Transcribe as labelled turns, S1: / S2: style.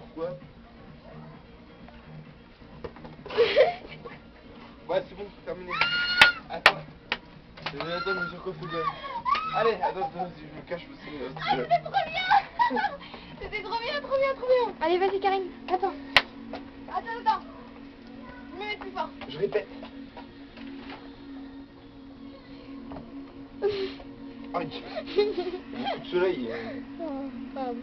S1: Pourquoi Ouais, c'est bon, c'est terminé. Euh, attends. Attends, je me suis recoiffé Allez, attends, attends, je me cache aussi. euh, si je-
S2: C'était trop bien C'était trop bien, trop bien, trop bien Allez, vas-y Karine, attends. Attends, attends. Je me mets plus fort.
S1: Je répète. Aïe. Le coup de soleil. Euh.
S2: Oh, pardon.